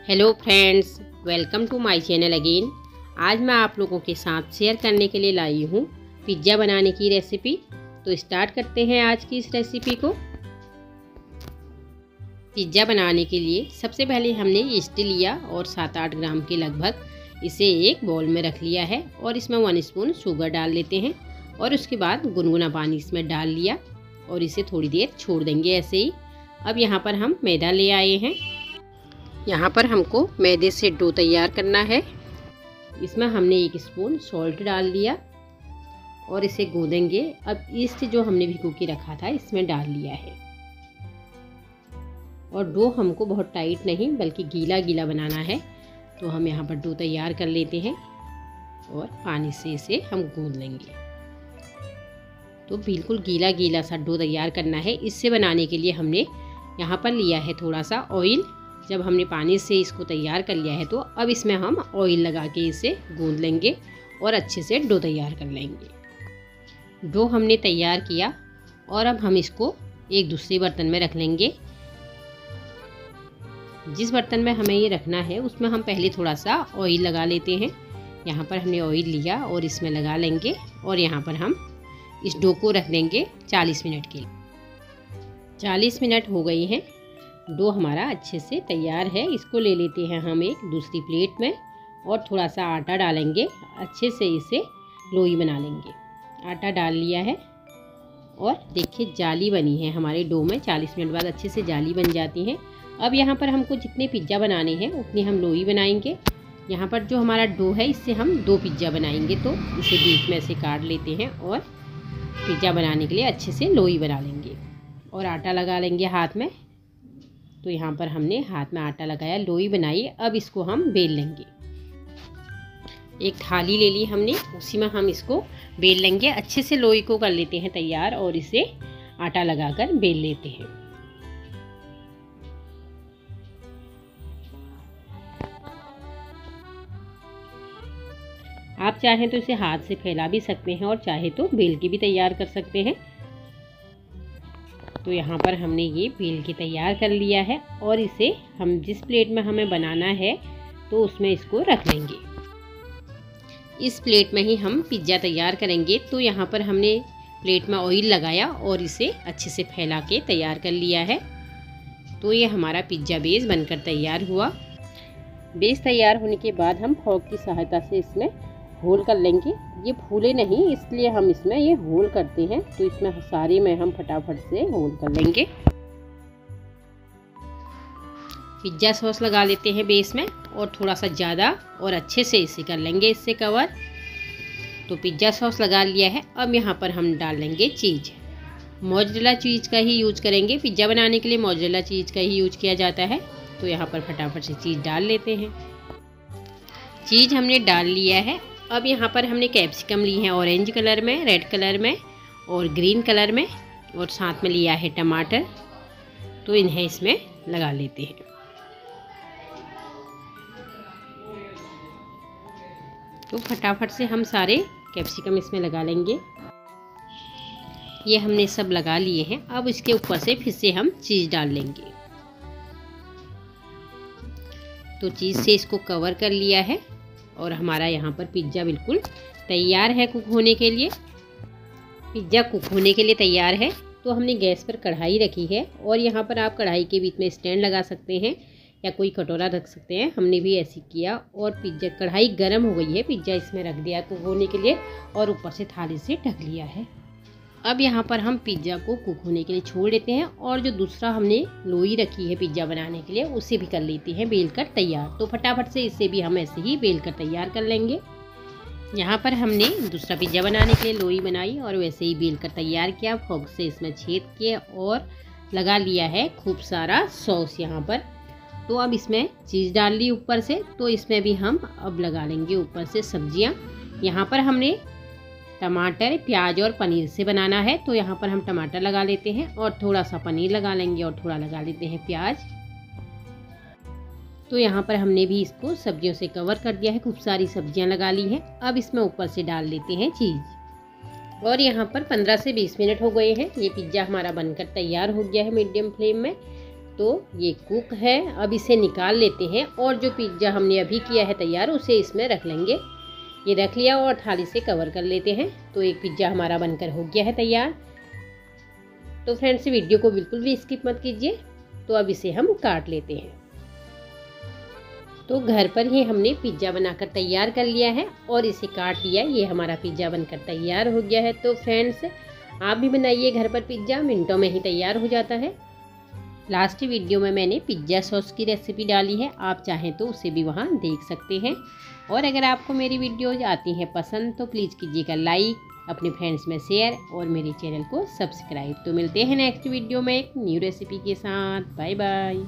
Hello friends, welcome to my channel again. आज मैं आप लोगों के साथ शेयर करने के लिए लाई हूँ पिज़्ज़ा बनाने की रेसिपी। तो स्टार्ट करते हैं आज की इस रेसिपी को। पिज़्ज़ा बनाने के लिए सबसे पहले हमने ईस्ट लिया और सात आठ ग्राम के लगभग इसे एक बॉल में रख लिया है और इसमें वन स्पून शुगर डाल लेते हैं और उसके बाद गुनगुना पानी इसमें डाल लिया और इसे थोड़ी देर छोड़ देंगे ऐसे ही। अब यहाँ पर हम मैदा ले आए हैं। यहाँ पर हमको मैदे से डो तैयार करना है। इसमें हमने एक स्पून सॉल्ट डाल दिया और इसे गूंदेंगे। अब ईस्ट जो हमने भिगो के रखा था, इसमें डाल लिया है। और डो हमको बहुत टाइट नहीं, बल्कि गीला गीला बनाना है। तो हम यहाँ पर डो तैयार कर लेते हैं और पानी से इसे हम गूंद लेंगे। तो बिल्कुल गीला गीला सा डो तैयार करना है। इससे बनाने के लिए हमने यहाँ पर लिया है थोड़ा सा ऑयल जब हमने पानी से इसको तैयार कर लिया है तो अब इसमें हम ऑयल लगा के इसे गूंद लेंगे और अच्छे से डो तैयार कर लेंगे। डो हमने तैयार किया और अब हम इसको एक दूसरे बर्तन में रख लेंगे। जिस बर्तन में हमें ये रखना है, उसमें हम पहले थोड़ा सा ऑयल लगा लेते हैं। यहाँ पर हमने ऑयल लिया और इसमें लगा लेंगे और यहाँ पर हम इस डो को रख देंगे 40 मिनट के लिए। 40 मिनट हो गई हैं। डो हमारा अच्छे से तैयार है। इसको ले लेते हैं हम एक दूसरी प्लेट में और थोड़ा सा आटा डालेंगे। अच्छे से इसे लोई बना लेंगे। आटा डाल लिया है और देखिए जाली बनी है हमारे डो में। 40 मिनट बाद अच्छे से जाली बन जाती है। अब यहाँ पर हमको जितने पिज़्ज़ा बनाने हैं उतनी हम लोई बनाएँगे। यहाँ पर जो हमारा डो है इससे हम दो पिज़्ज़ा बनाएँगे तो इसे बीच में से काट लेते हैं और पिज़्ज़ा बनाने के लिए अच्छे से लोई बना लेंगे और आटा लगा लेंगे हाथ में। तो यहाँ पर हमने हाथ में आटा लगाया, लोई बनाई, अब इसको हम बेल लेंगे। एक थाली ले ली हमने, उसी में हम इसको बेल लेंगे। अच्छे से लोई को कर लेते हैं तैयार और इसे आटा लगाकर बेल लेते हैं। आप चाहें तो इसे हाथ से फैला भी सकते हैं और चाहे तो बेल के भी तैयार कर सकते हैं। तो यहाँ पर हमने ये बेल के तैयार कर लिया है और इसे हम जिस प्लेट में हमें बनाना है तो उसमें इसको रख लेंगे। इस प्लेट में ही हम पिज़्ज़ा तैयार करेंगे। तो यहाँ पर हमने प्लेट में ऑयल लगाया और इसे अच्छे से फैला के तैयार कर लिया है। तो ये हमारा पिज़्ज़ा बेस बनकर तैयार हुआ। बेस तैयार होने के बाद हम फॉक की सहायता से इसमें होल कर लेंगे। ये फूले नहीं, इसलिए हम इसमें ये होल करते हैं। तो इसमें सारे में हम फटाफट से होल कर लेंगे। पिज़्ज़ा सॉस लगा लेते हैं बेस में और थोड़ा सा ज़्यादा और अच्छे से इसे कर लेंगे इससे कवर। तो पिज़्ज़ा सॉस लगा लिया है। अब यहाँ पर हम डाल लेंगे चीज़। मोजरेला चीज़ का ही यूज़ करेंगे। पिज़्ज़ा बनाने के लिए मोजरेला चीज़ का ही यूज़ किया जाता है। तो यहाँ पर फटाफट से चीज़ डाल लेते हैं। चीज़ हमने डाल लिया है। अब यहाँ पर हमने कैप्सिकम ली है ऑरेंज कलर में, रेड कलर में और ग्रीन कलर में और साथ में लिया है टमाटर। तो इन्हें इसमें लगा लेते हैं। तो फटाफट से हम सारे कैप्सिकम इसमें लगा लेंगे। ये हमने सब लगा लिए हैं। अब इसके ऊपर से फिर से हम चीज़ डाल लेंगे। तो चीज़ से इसको कवर कर लिया है। और हमारा यहाँ पर पिज़्ज़ा बिल्कुल तैयार है कुक होने के लिए। पिज़्ज़ा कुक होने के लिए तैयार है। तो हमने गैस पर कढ़ाई रखी है और यहाँ पर आप कढ़ाई के बीच में स्टैंड लगा सकते हैं या कोई कटोरा रख सकते हैं। हमने भी ऐसे किया और पिज़्ज़ा कढ़ाई गर्म हो गई है। पिज़्ज़ा इसमें रख दिया कुक होने के लिए और ऊपर से थाली से ढक लिया है। अब यहाँ पर हम पिज़्ज़ा को कुक होने के लिए छोड़ देते हैं और जो दूसरा हमने लोई रखी है पिज़्ज़ा बनाने के लिए, उसे भी कर लेते हैं बेल कर तैयार। तो फटाफट से इसे भी हम ऐसे ही बेल कर तैयार कर लेंगे। यहाँ पर हमने दूसरा पिज़्ज़ा बनाने के लिए लोई बनाई और वैसे ही बेल कर तैयार किया। फोक से इसमें छेद किए और लगा लिया है खूब सारा सॉस यहाँ पर। तो अब इसमें चीज़ डाल ली ऊपर से। तो इसमें भी हम अब लगा लेंगे ऊपर से सब्ज़ियाँ। यहाँ पर हमने टमाटर, प्याज और पनीर से बनाना है तो यहाँ पर हम टमाटर लगा लेते हैं और थोड़ा सा पनीर लगा लेंगे और थोड़ा लगा लेते हैं प्याज। तो यहाँ पर हमने भी इसको सब्जियों से कवर कर दिया है, खूब सारी सब्ज़ियाँ लगा ली हैं। अब इसमें ऊपर से डाल लेते हैं चीज़। और यहाँ पर 15 से 20 मिनट हो गए हैं, ये पिज़्ज़ा हमारा बनकर तैयार हो गया है मीडियम फ्लेम में। तो ये कुक है, अब इसे निकाल लेते हैं और जो पिज़्ज़ा हमने अभी किया है तैयार, उसे इसमें रख लेंगे। ये रख लिया और थाली से कवर कर लेते हैं। तो एक पिज़्ज़ा हमारा बनकर हो गया है तैयार। तो फ्रेंड्स वीडियो को बिल्कुल भी स्किप मत कीजिए। तो अब इसे हम काट लेते हैं। तो घर पर ही हमने पिज़्ज़ा बनाकर तैयार कर लिया है और इसे काट लिया। ये हमारा पिज़्ज़ा बनकर तैयार हो गया है। तो फ्रेंड्स, आप भी बनाइए घर पर पिज़्ज़ा। मिनटों में ही तैयार हो जाता है। लास्ट वीडियो में मैंने पिज़्ज़ा सॉस की रेसिपी डाली है, आप चाहें तो उसे भी वहाँ देख सकते हैं। और अगर आपको मेरी वीडियोज़ आती हैं पसंद तो प्लीज़ कीजिएगा लाइक, अपने फ्रेंड्स में शेयर और मेरे चैनल को सब्सक्राइब। तो मिलते हैं नेक्स्ट वीडियो में एक न्यू रेसिपी के साथ। Bye bye.